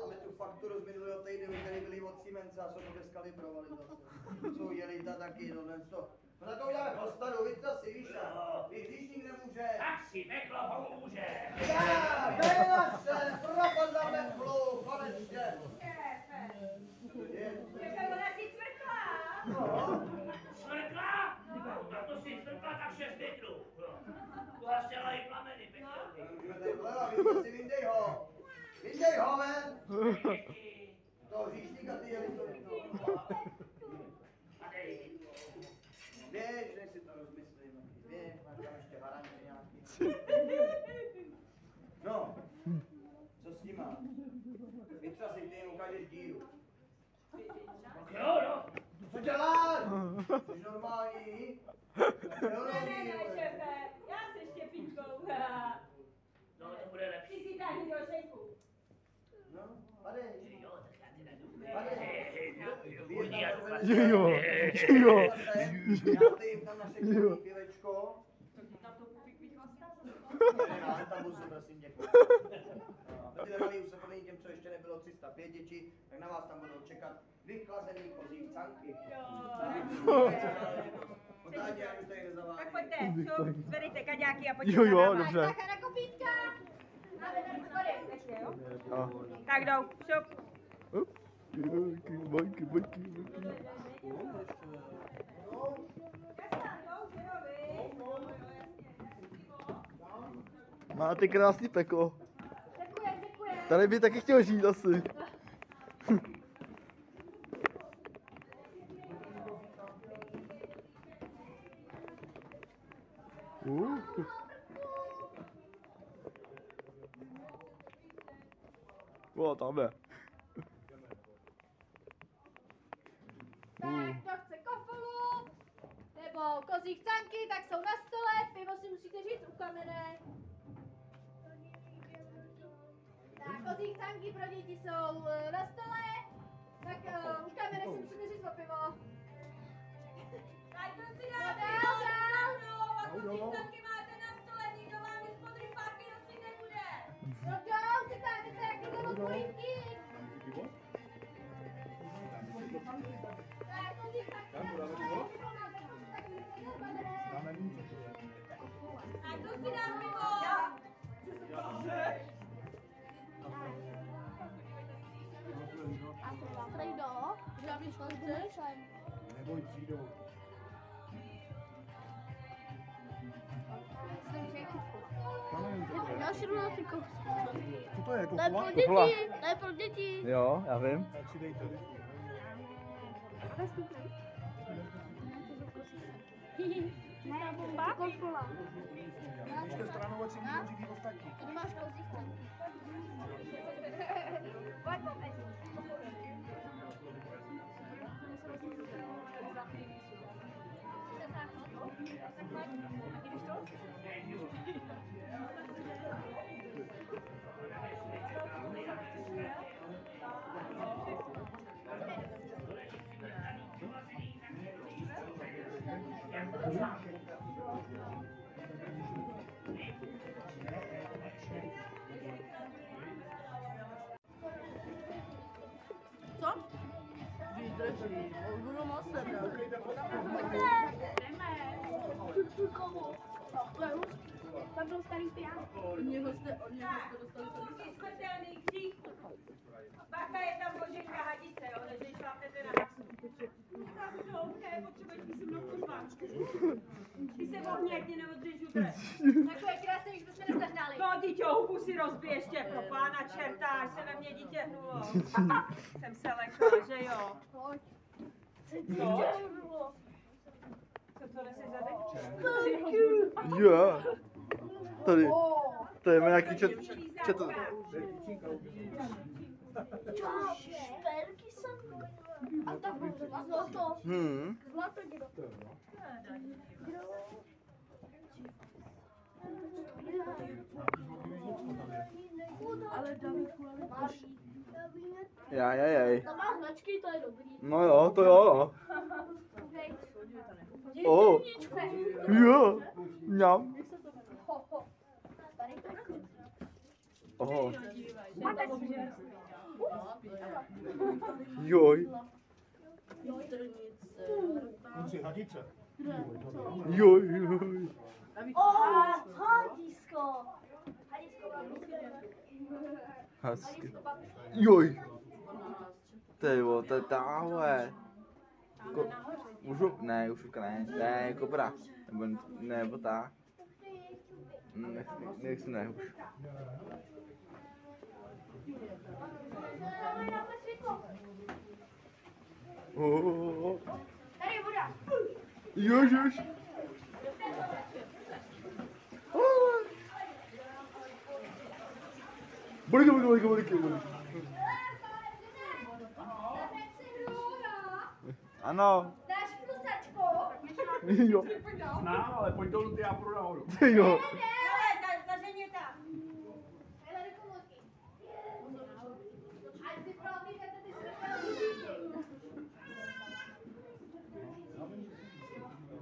Máme tu fakturu z minulého týdne, my tady byli od Siemensa a jsou to deskalibrovali zase. Jsou jelita taky, tohle to. No tak to uděláme postaru, víš to si, víš, a víš, hříšník nemůže. Tak si peklo pomůže. Já, to je naše, propadláme plu, konečně. Šéfe, Je, šéfe, ona si cvrkla. no. Smrkla? No to si smrkla tak 6 litrů. Tu hasila i plameny, peklo. Vleva, víte si, vyndej ho. Vyndej ho, ven. To hříšníka ty jelito, no. A dej. Běž, než si to rozmyslím. Běž, máš tam ještě haranče nějaký. No, co s nima? Vytřasy, ty jim ukážeš díru. Jo, no. Co děláš? Jsi normální? Jo, Ne, ne, ne, šéfe, já se štěpínkou. No, to bude Ty lepší. si tady do šejku. No, padej. Jo, tak já teda jdu. Podívat, Jo, jo. Jo. Já ty jim tam naše Jo. pivečko. Na to bych vás Ne, na etabusu, prosím, děkuji. No, Ty malí už se podle těm, co ještě nebylo 305 děti, tak na vás tam budou čekat vychlazený kozí canky. Už tady Tak pojďte, šup, zvedejte kaďáky a Jo, pojďte jo, náma. dobře. Bacha na kopítka. Máme tady spory. Ještě, jo? Tak jdou, šup. Bojky, bojky, bojky, bojky. Máte krásný peklo. Děkujem, děkujem. Tady by taky chtěl žít asi. Uh. O, tam je. Tak, kdo chce kofolu, nebo kozí chcánky, tak jsou na stole, pivo si musíte říct u kamene. Tak, kozí chcánky pro děti jsou eh, na stole, tak uh, u kamene si musíte říct o pivo. Tak to si Dál, a kozíčky máte na stole, nikdo vám vyspod rypáky nosit nebude. No si dáte tak od kozí chcánky na stole, pivo máte, tak si říct o kamene. Tak to si dám pivo. Strejdo, žádný školce. Neboj, přijdou. Co to je? To je pro Kofla? děti, to je pro děti. Jo, já vím. Tak si dejte. Ne, bomba? Konfola. Ještě stranovací můžu říct ostatní. Tady máš kozí chcánky. Co? jsou starý pijáci. Něho jste, od něho jste dostali starý smrtelný křík. Baka je tam boženka hadice, jo, takže šlápnete na masu. Tak to, ne, potřebuješ písemnou pozvánku. Ty se vohně, jak mě neodřežu dres. Takové krásné, už bychom nezahnali. No, dítě, hubu si rozbij ještě, pro pána čerta, až se na mě dítě hnulo. Jsem se lekla, že jo. Pojď. Se dítě hnulo. Co to neseš za Jo. Tady. To je nějaký čet, čet, Šperky jsem A tak bude zlato. hm. Zlato kdo? Ale Davidku, ale máš. Já, já, já. To má značky, to je dobrý. No jo, to jo. O, jo. Mňam. Ho, ho. Tady tak. Oho. Joj. Kluci, hadice. Joj, joj. O, hadisko. Hezky. Joj. Ty jo, to je táhle. Ko, můžu? Ne, už ne. Ne, kobra. Nebo, ne, nebo ta. Nech, nech, ne, už. Oh, Tady je voda. Ježiš. Bolíky, bolíky, bolíky, bolíky. Ano. Jo. Znám, ale pojď dolů, ty já půjdu nahoru. Jo.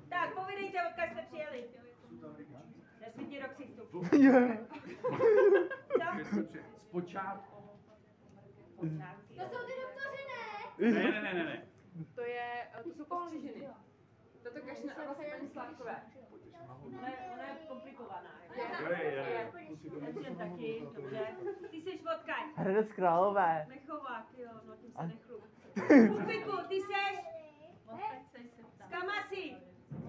Tak, povídejte, odkud jste přijeli. Zpočátku. To jsou ty doktoři, ne? Ne, ne, ne, ne, ne. To je, to jsou postřižiny. To kašne a vlastně paní Slávkové. Ona je, ona je komplikovaná. Jo, je, je, je. Taky, dobře. Ty jsi odkaď? Hradec Králové. Nechovák, jo, no tím se nechlup. Kupiku, ty seš? Z Kamasi.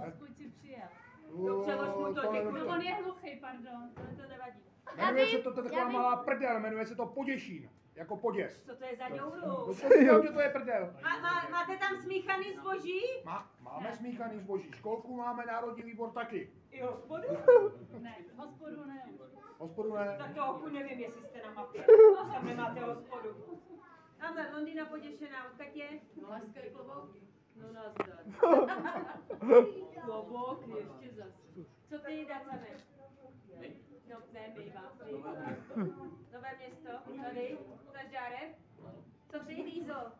Odkud jsi přijel? No přelož mu to, děkuji. On je hluchý, pardon. Ale to nevadí. Jmenuje se to, to je taková malá prdel, jmenuje se to Poděšín. Jako poděs. Co to je za ňouru? No že to je prdel. Má, má, máte tam smíchaný zboží? Má, máme smíchaný zboží. Školku máme, národní výbor taky. I hospodu? Ne, hospodu ne. Hospodu ne. Tak to oku nevím, jestli jste na mapě. Tam nemáte hospodu. Tamhle Londýna poděšená, odkud je? Laský klobouky. No nazdar. Klobouk ještě zas. Co ty daceme? No, ne, my vás. Nové město, tady, žárem. Co ty, Dýzo?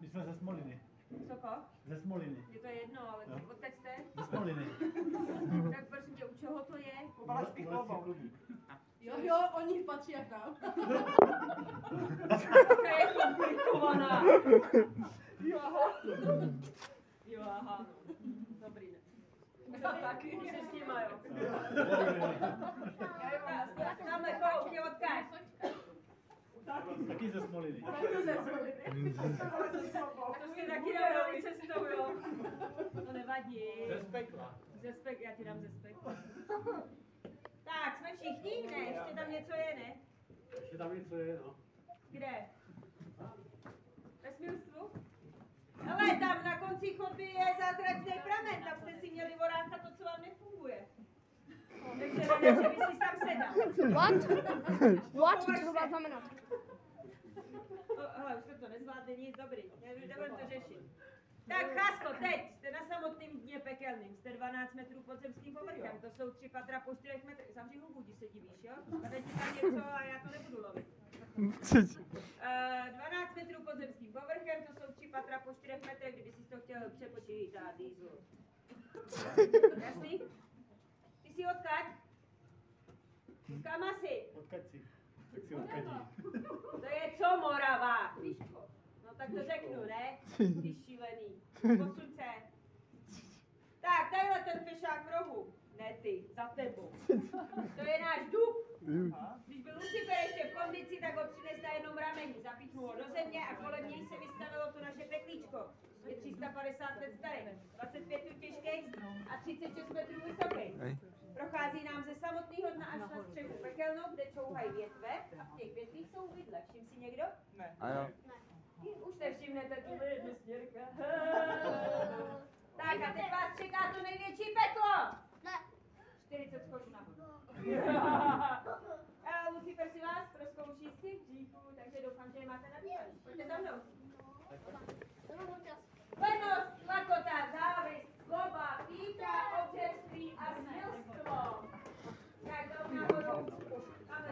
My jsme ze Smoliny. Coko? Ze Smoliny. Je to jedno, ale Jo. odkud jste? Ze Smoliny. Tak prosím tě, u čeho to je? Valašský klobouk. Jo, jo, oni patří jak nám. To je komplikovaná. Jo, aha. Jo, aha. Dobrý, ne. Co ty? Taky. Jsi s nima, jo. Kouk je odkud? Taky ze Smoliny. To si taky dali cestou, jo. To nevadí. Ze Spekla. Ze spek, já ti dám ze spek. Tak, jsme všichni? Ne, ještě tam něco je, ne? Ještě tam něco je, no. Kde? Ve smilstvu? Ale tam na konci chodby je zázračný pramen, tam jste si měli voráka to, co vám nefunguje. Takže ne, že by si tam sedal. What? What? Co to má znamenat? Hele, už to nezvládli, nic dobrý. Nebudeme to řešit. Tak, Chasko, teď jste na samotném dně pekelným. Jste 12 metrů pod zemským povrchem. To jsou tři patra po 4 metrech. Zavři hubu, když se divíš, jo? Tady ti tam něco a já to nebudu lovit. Eh, 12 metrů pod zemským povrchem, to jsou tři patra po 4 metrech, kdyby si to chtěl přepočítat, Dýzu. Jasný? Ty jsi odkaď? Kam asi? Odkaď si. Tak si odkadí. To je co Morava? No tak to řeknu, ne? Ty šílený. Posuň se. Tak, tadyhle ten fešák v rohu. Ne ty, za tebou. To je náš dub. Když byl Lucifer ještě v kondici, tak ho přines na jednom rameni. Zapíchnu ho do země a kolem něj se vystavilo to naše peklíčko. Je tři 350 let starý, 25 těžký a 36 metrů vysoký. Prochází nám ze samotného dna až na střechu pekelnou, kde čouhají větve a v těch větvích jsou vidle. Všim si někdo? Ne. Ano. Už nevšimnete, to bude dnesměrka. Tak a teď vás čeká to největší peklo. Ne. 40 schodů nahoru. A Lucifer si vás proskouší z těch takže doufám, že je máte nabíjení. Pojďte za mnou. Plnost, lakota, závist, zloba, pícha, občerství a smilstvo. Tak jdou nahoru. Máme za naší dětinou.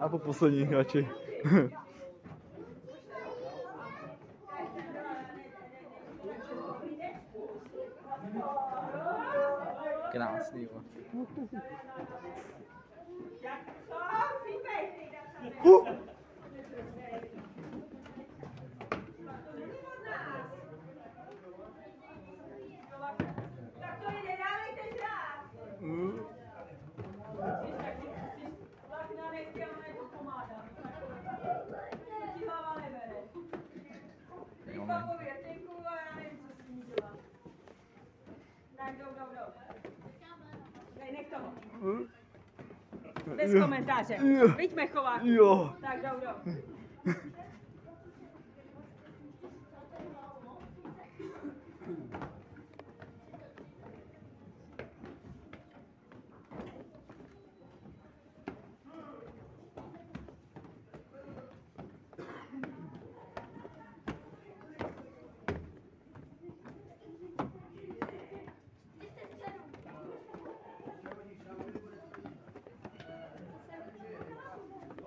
A po poslední radši. Krásný, jo. Jak to? Cípej, ty, dá se Huh. Tak to jde, dávejte žrát. Uh. Tak na nechtěl nebo pomádat. To ti hlava nebere. Teď papu věrtinku a já nevím, co s tím dělá. Tak jdou, jdou, jdou. Dej, nech toho. Uh. Bez komentáře. Jo. Pojďme chovat. Jo. Tak jdou, jdou.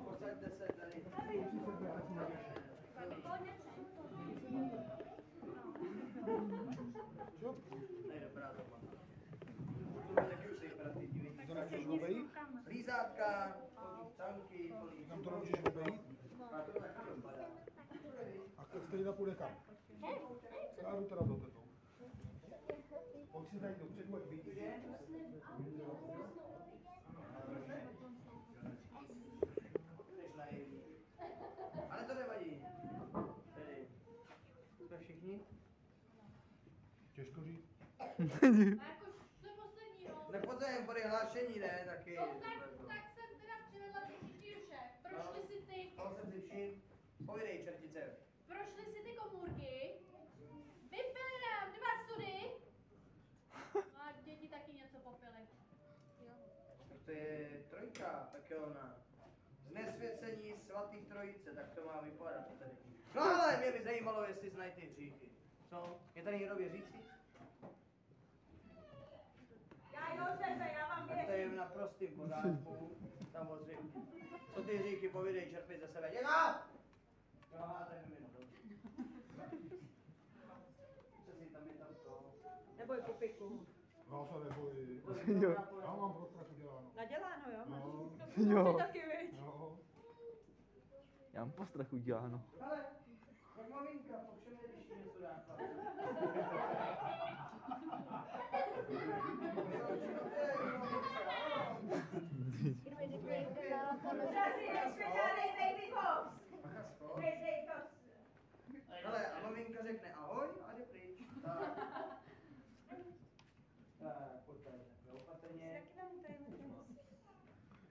Posaďte se tady. Nejde právě. To taky už se jich taky diví. To nemůžeš obejít? Lízátka, tanky, Tam to nemůžeš obejít? A to taky dopadá. A teď stejně půjde kam? Já jdu teda do této. Pojď si tady dopředu, ať vidíš. Ale to nevadí. Tedy. Jsme všichni? Těžko říct. Jako to no. Nepotřebujeme ne? Taky. No tak, tak jsem teda přivedla ty štíře. Prošli si ty, Toho jsem si všiml. Povídej, čertice. Prošli si ty komůrky. Vypili nám dva sudy. No a děti taky něco popily. Jo. To je trojka, pekelná. Znesvěcení svatý trojice, tak to má vypadat tady. No ale mě by zajímalo, jestli znají ty hříchy. Co? Je tady někdo věřící? Já jo, šéfe, já vám Tak to je věřím. v naprostým pořádku. Samozřejmě. Co ty hříchy povídej, čerpej ze sebe. Dělá! Jo, máte minutu. Co si tam je tam to? Neboj kupiku. No se. Jo. Já mám pro strachu děláno. Naděláno, jo? No. Jo. Taky, viď? Jo. Já mám po strachu děláno. Ale, jak maminka, když něco dá. Zase je speciální baby box. Dej, dej to. Ale a maminka řekne ahoj a jde pryč. Tak. Tak, pojď tady takhle opatrně.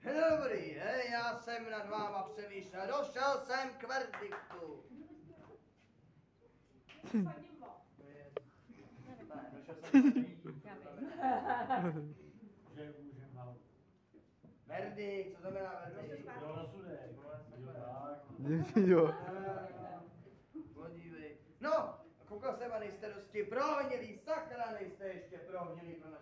No dobrý, hej, já jsem nad váma přemýšlel, došel jsem k verdiktu. Ne, došel jsem Že můžeme Verdikt, co znamená verdikt? Jo, rozsudek. Jo. Podívej. No, koukal jsem a nejste dosti prohnělý, sakra nejste ještě prohnělý pro peklo.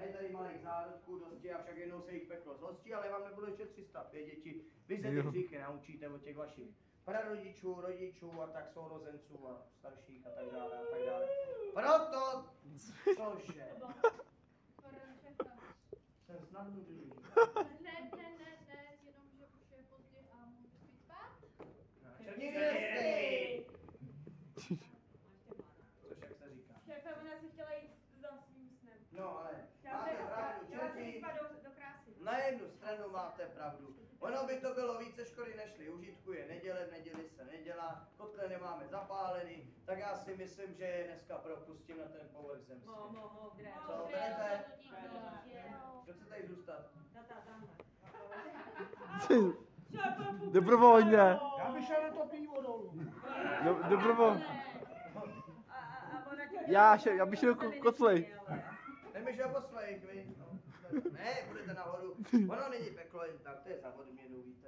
A je tady malých zárodků dosti a však jednou se jich peklo zhostí, ale vám nebude ještě 305 děti. Vy se ty hříchy naučíte od těch vašich prarodičů, rodičů a tak sourozenců a starších a tak dále a tak dále. Proto, cože, jsem snad nudný. Ne, ne, ne, ne, jenom že už je pozdě a můžu spít spát. Černí hvězdy! Což jak se říká. Šéfe, ona si chtěla jít za svým snem. No ale, Chtěla máte se, pravdu, chtěla se jít čerti, spát do, do krásy. Na jednu stranu máte pravdu. Ono by to bylo více škody nežli užitku, je neděle, v neděli se nedělá, kotle nemáme zapálený, tak já si myslím, že je dneska propustím na ten povrch zemský. Co, berete? Kdo chce tady zůstat? Dobrovolně. Já bych šel na to pivo dolů. Do, dobrovolně. Já, šel, já bych šel ko, kotlej. Jdeme šel po svých, vy? No. Ne, budete nahoru. Ono není peklo jen tak, to je za odměnu, víte.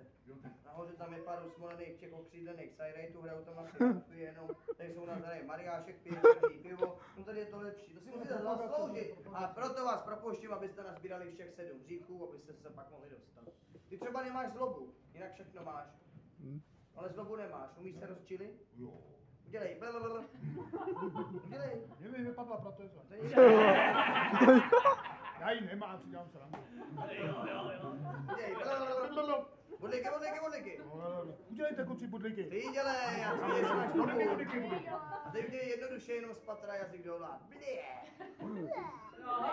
Nahoře tam je pár usmolených Čechů křídlených sajrajtů, hrajou tam asi harfy jenom, tady jsou na tady Mariášek, pije černý pivo, no tady je to lepší, to si musíte zasloužit. A proto vás propouštím, abyste nazbírali všech sedm hříchů, abyste se pak mohli dostat. Ty třeba nemáš zlobu, jinak všechno máš. Ale zlobu nemáš, umíš se rozčilit? Jo. Udělej, blablabla. Udělej. Mě mi vypadla protéza. Já ji nemám, si dělám srandu. Jo, jo, jo. Udělej, blablabla. Bodliky, bodliky, bodliky. Udělejte kuci budliky. Ty dělej, já si je máš Budliky, budliky, budliky. A teď udělej jednoduše jenom z patra jazyk dolů. Blie.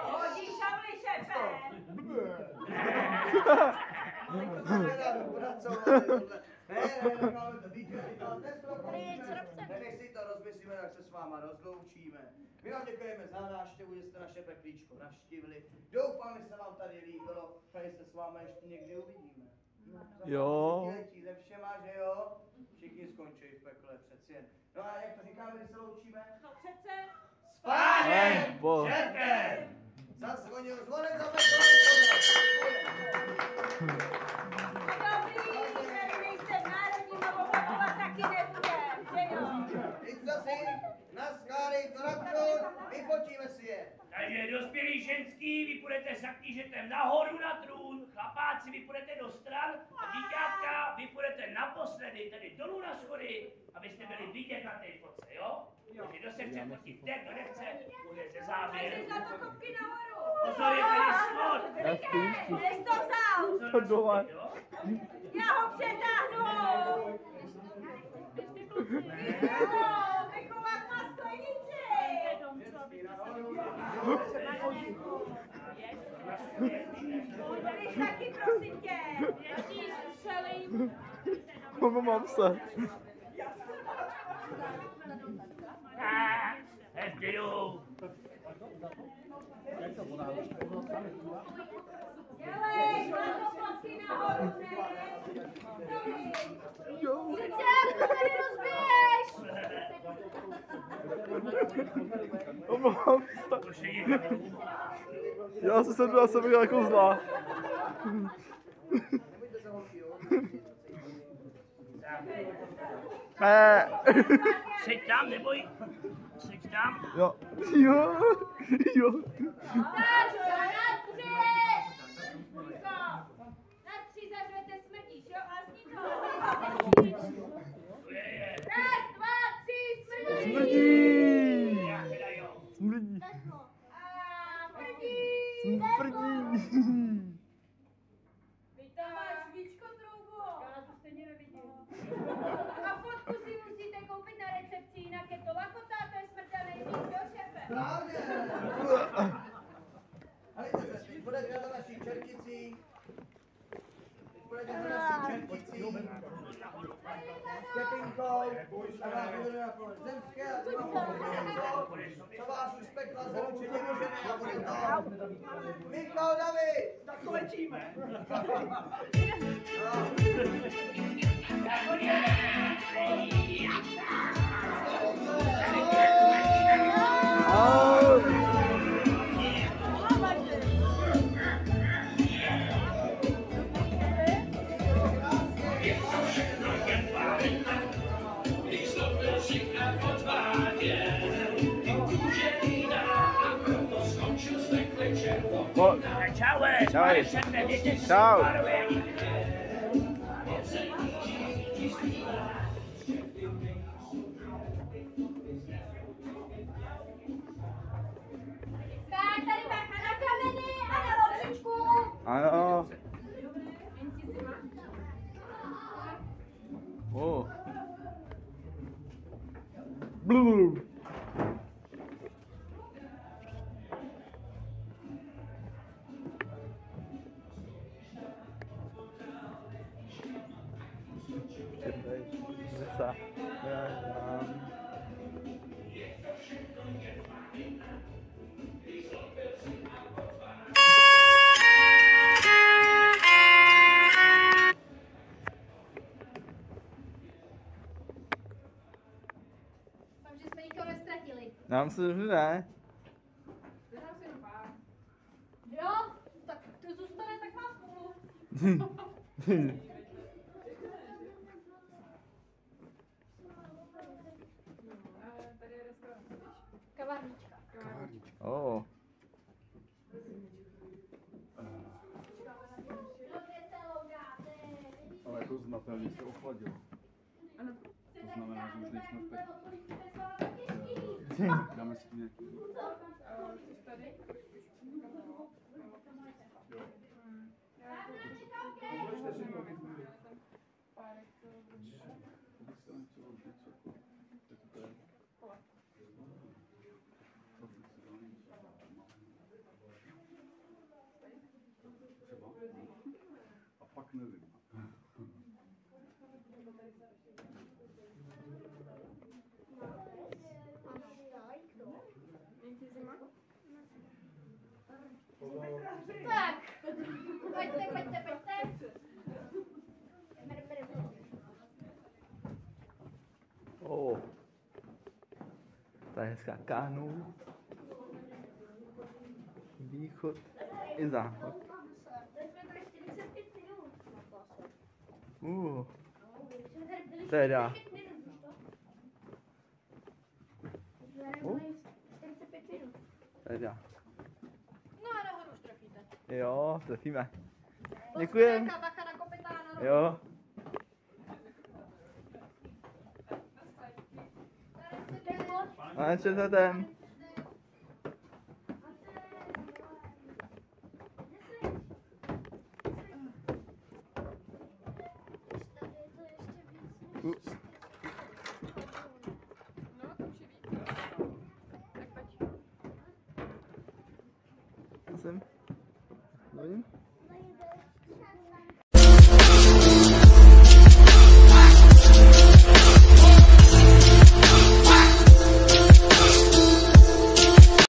Hodí šavli, šefe! Ne, ne, necháme to být, Nenech si to rozmyslíme, jak se s váma rozloučíme. My vám děkujeme za návštěvu, že jste naše peklíčko navštívili. Doufám, že se vám tady líbilo, tady se s váma ještě někdy uvidíme. Jo. Ze všema, že jo? Všichni skončí v pekle, přeci jen. No a jak to říkáme, když se loučíme? No přece. S pánem! Bo. Čertem! Zazvonil za Dobrý, tady nejste v národním a opakovat taky nebudem, že jo? Teď zase na skáry to na trůn, vyfotíme si je. Takže dospělí ženský, vy půjdete za knížetem nahoru na trůn, chlapáci, vy půjdete do stran a dítětka, vy půjdete naposledy, tedy dolů na schody, abyste byli vidět na té fotce, jo? Takže kdo se chce fotit, ten, kdo nechce, bude ze. Takže nahoru. Pozor, je tady schod! Já. Kde jsi to vzal? To dole. Já ho přetáhnu. Má sklenici. Když taky prosím tě. Ještě střelím. Mám se. Ah, Heftidu! Dělej, zlatokopky nahoru, ne? Jo. Dělku, tady rozbiješ! Omlouvám se. Já se jsem, já jsem byl jako zlá. Ne. Seď tam, neboj. Seď tam. Jo. Jo. Jo. Tak, na troubo. Já to koupit na naší čertici. Budete na naší čertici. S Pepinkou. A vás budeme na kole zemské co? Vás už spekla se určitě dožene a bude to. Michal David. Tak to lečíme. Po, na ložičku. ano. O. Blum. Nám se že ne. Si. Jo? Tak to zůstane, tak má víš? Kavárnička. oh. Ale to znatelně se ochladilo. Ano. To znamená, že už nejsme v Hm. Dáme si nějaký... Eh, Chceš tady? Jo. Hm. Já Počkejte si to víc. párek to A pak nevím. Tak, pojďte, pojďte, pojďte. Oh. To je hezká kánu. Východ i záchod. Uh. Teda. Uh. Teda. No a nahoru už trefíte. Jo, trefíme. Děkujem. Jo. Pane čtvrtem. Uh.